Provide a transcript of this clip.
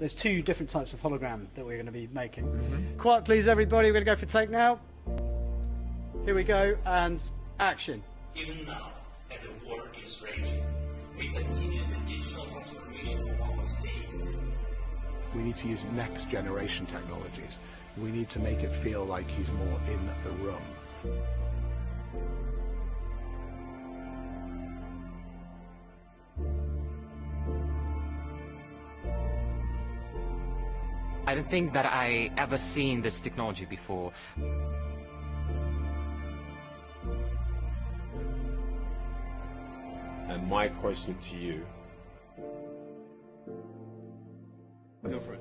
there's two different types of hologram that we're going to be making. Mm-hmm. Quiet, please, everybody. We're going to go for take now. Here we go, and action. Even now, as the war is raging, we continue the digital transformation of our state. We need to use next generation technologies. We need to make it feel like he's more in the room. I don't think that I ever seen this technology before. And my question to you. Go for it.